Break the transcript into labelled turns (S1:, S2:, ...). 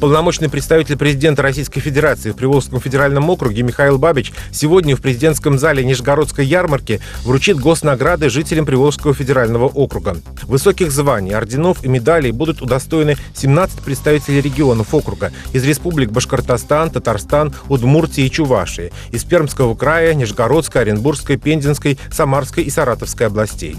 S1: Полномочный представитель президента Российской Федерации в Приволжском федеральном округе Михаил Бабич сегодня в президентском зале Нижегородской ярмарки вручит госнаграды жителям Приволжского федерального округа. Высоких званий, орденов и медалей будут удостоены 17 представителей регионов округа из республик Башкортостан, Татарстан, Удмуртии и Чувашии, из Пермского края, Нижегородской, Оренбургской, Пензенской, Самарской и Саратовской областей.